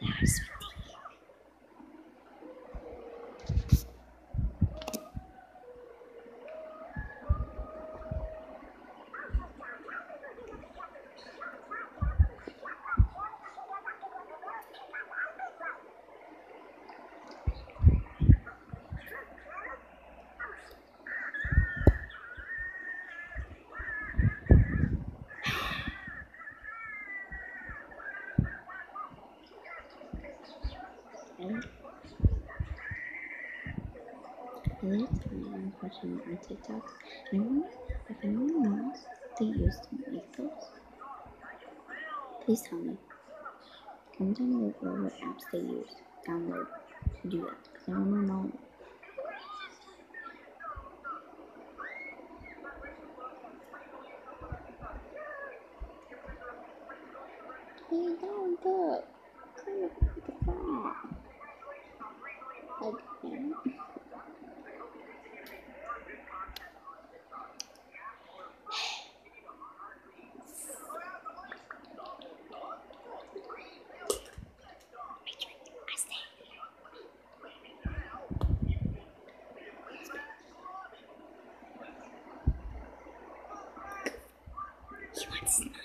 Yes. And another time I was watching on TikTok, and I wonder if anyone knows they used to make those. Please tell me. Comment down below what apps they use, download to do that, because I want to know. Hey, don't go. Come at the. Again. Thanks.